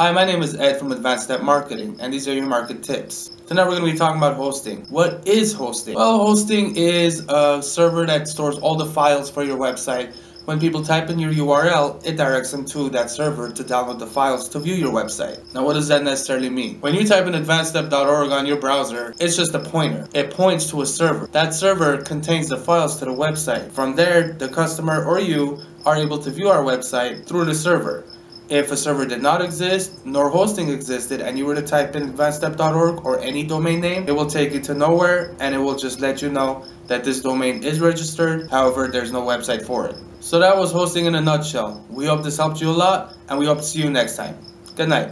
Hi, my name is Ed from Advance Step Marketing, and these are your market tips. Tonight we're going to be talking about hosting. What is hosting? Well, hosting is a server that stores all the files for your website. When people type in your URL, it directs them to that server to download the files to view your website. Now, what does that necessarily mean? When you type in advancestep.org on your browser, it's just a pointer. It points to a server. That server contains the files to the website. From there, the customer or you are able to view our website through the server. If a server did not exist, nor hosting existed, and you were to type in advancestep.org or any domain name, it will take you to nowhere and it will just let you know that this domain is registered. However, there's no website for it. So that was hosting in a nutshell. We hope this helped you a lot, and we hope to see you next time. Good night.